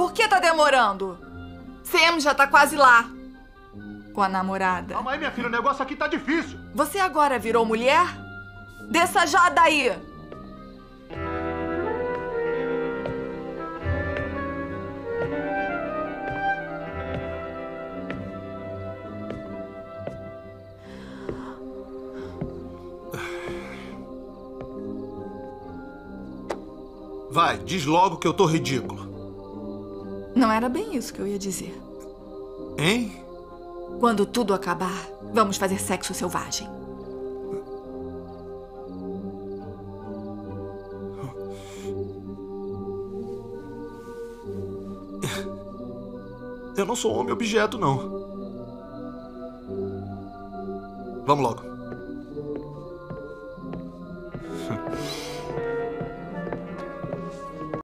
Por que tá demorando? Sam já tá quase lá. Com a namorada. Calma aí, minha filha, o negócio aqui tá difícil. Você agora virou mulher? Desça já daí! Vai, diz logo que eu tô ridículo. Não era bem isso que eu ia dizer. Hein? Quando tudo acabar, vamos fazer sexo selvagem. Eu não sou homem objeto, não. Vamos logo.